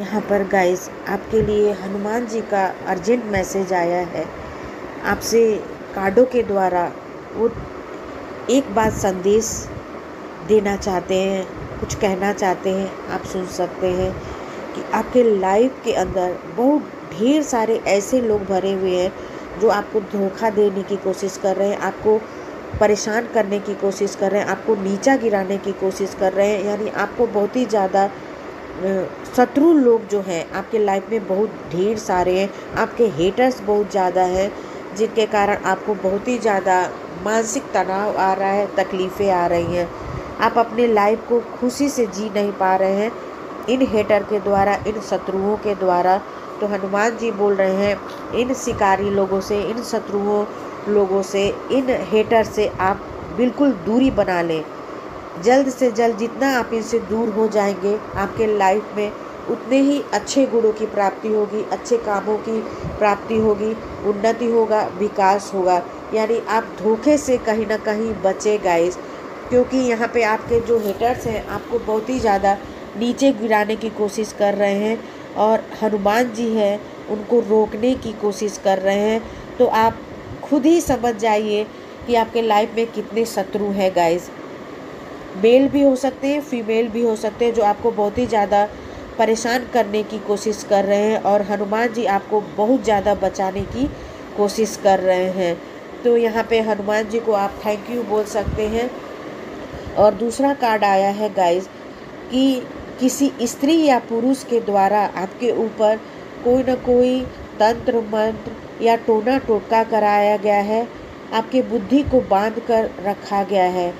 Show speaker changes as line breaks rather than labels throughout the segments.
यहाँ पर गाइस आपके लिए हनुमान जी का अर्जेंट मैसेज आया है। आपसे कार्डों के द्वारा वो एक बात संदेश देना चाहते हैं, कुछ कहना चाहते हैं, आप सुन सकते हैं कि आपके लाइफ के अंदर बहुत ढेर सारे ऐसे लोग भरे हुए हैं जो आपको धोखा देने की कोशिश कर रहे हैं, आपको परेशान करने की कोशिश कर रहे हैं, आपको नीचा गिराने की कोशिश कर रहे हैं, यानी आपको बहुत ही ज़्यादा शत्रु लोग जो हैं, आपके लाइफ में बहुत ढेर सारे हैं, आपके हेटर्स बहुत ज़्यादा हैं, जिनके कारण आपको बहुत ही ज़्यादा मानसिक तनाव आ रहा है, तकलीफ़ें आ रही हैं। आप अपने लाइफ को खुशी से जी नहीं पा रहे हैं, इन हेटर के द्वारा, इन शत्रुओं के द्वारा। तो हनुमान जी बोल रहे हैं, इन शिकारी लोगों से, इन शत्रुओं लोगों से, इन हेटर से आप बिल्कुल दूरी बना लें। जल्द से जल्द जितना आप इनसे दूर हो जाएँगे, आपके लाइफ में उतने ही अच्छे गुणों की प्राप्ति होगी, अच्छे कामों की प्राप्ति होगी, उन्नति होगा, विकास होगा। यानी आप धोखे से कहीं ना कहीं बचे गाइस क्योंकि यहाँ पे आपके जो हेटर्स हैं, आपको बहुत ही ज़्यादा नीचे गिराने की कोशिश कर रहे हैं और हनुमान जी हैं, उनको रोकने की कोशिश कर रहे हैं। तो आप खुद ही समझ जाइए कि आपके लाइफ में कितने शत्रु हैं गाइस मेल भी हो सकते हैं फीमेल भी हो सकते हैं, जो आपको बहुत ही ज़्यादा परेशान करने की कोशिश कर रहे हैं और हनुमान जी आपको बहुत ज़्यादा बचाने की कोशिश कर रहे हैं। तो यहाँ पे हनुमान जी को आप थैंक यू बोल सकते हैं। और दूसरा कार्ड आया है गाइस कि किसी स्त्री या पुरुष के द्वारा आपके ऊपर कोई ना कोई तंत्र, मंत्र या टोना टोटका कराया गया है। आपके बुद्धि को बाँध कर रखा गया है।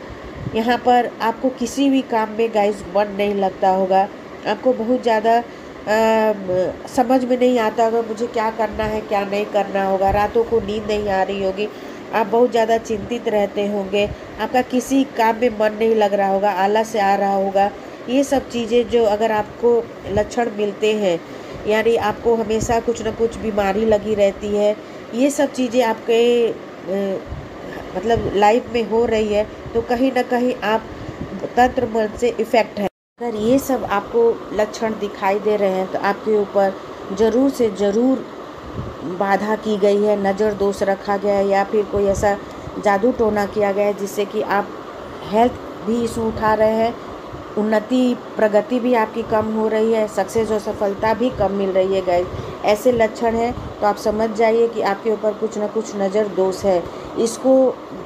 यहाँ पर आपको किसी भी काम में गाइस मन नहीं लगता होगा। आपको बहुत ज़्यादा समझ में नहीं आता होगा मुझे क्या करना है, क्या नहीं करना होगा। रातों को नींद नहीं आ रही होगी। आप बहुत ज़्यादा चिंतित रहते होंगे। आपका किसी काम में मन नहीं लग रहा होगा, आलस से आ रहा होगा। ये सब चीज़ें जो अगर आपको लक्षण मिलते हैं, यानी आपको हमेशा कुछ ना कुछ बीमारी लगी रहती है, ये सब चीज़ें आपके मतलब लाइफ में हो रही है तो कहीं ना कहीं आप तंत्र मन से इफ़ेक्ट है। अगर ये सब आपको लक्षण दिखाई दे रहे हैं तो आपके ऊपर ज़रूर से ज़रूर बाधा की गई है, नज़र दोष रखा गया है, या फिर कोई ऐसा जादू टोना किया गया है जिससे कि आप हेल्थ भी इशू उठा रहे हैं, उन्नति, प्रगति भी आपकी कम हो रही है सक्सेस और सफलता भी कम मिल रही है गैस ऐसे लक्षण हैं तो आप समझ जाइए कि आपके ऊपर कुछ ना कुछ नज़र दोष है। इसको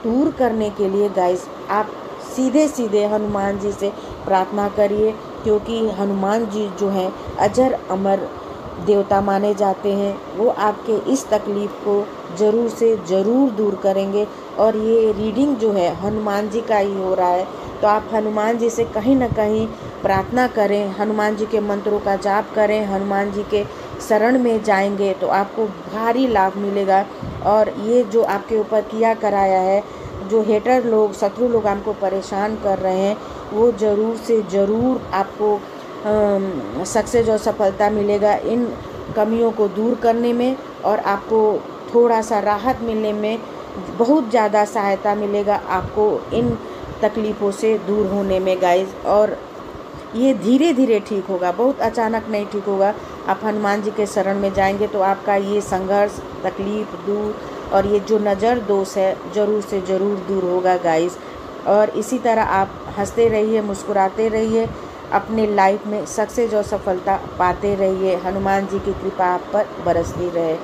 दूर करने के लिए गाइस आप सीधे सीधे हनुमान जी से प्रार्थना करिए, क्योंकि हनुमान जी जो हैं, अजर अमर देवता माने जाते हैं। वो आपके इस तकलीफ़ को ज़रूर से ज़रूर दूर करेंगे। और ये रीडिंग जो है, हनुमान जी का ही हो रहा है। तो आप हनुमान जी से कहीं ना कहीं प्रार्थना करें, हनुमान जी के मंत्रों का जाप करें, हनुमान जी के शरण में जाएँगे तो आपको भारी लाभ मिलेगा। और ये जो आपके ऊपर किया कराया है जो हेटर लोग, शत्रु लोग आपको परेशान कर रहे हैं, वो ज़रूर से ज़रूर आपको सक्सेस और सफलता मिलेगा इन कमियों को दूर करने में और आपको थोड़ा सा राहत मिलने में बहुत ज़्यादा सहायता मिलेगा आपको इन तकलीफ़ों से दूर होने में गाइस और ये धीरे धीरे ठीक होगा, बहुत अचानक नहीं ठीक होगा। आप हनुमान जी के शरण में जाएँगे तो आपका ये संघर्ष, तकलीफ़ दूर और ये जो नज़र दोष है, ज़रूर से ज़रूर दूर होगा गाइस और इसी तरह आप हँसते रहिए, मुस्कुराते रहिए, अपने लाइफ में सक्सेस और सफलता पाते रहिए। हनुमान जी की कृपा आप पर बरसती रहे।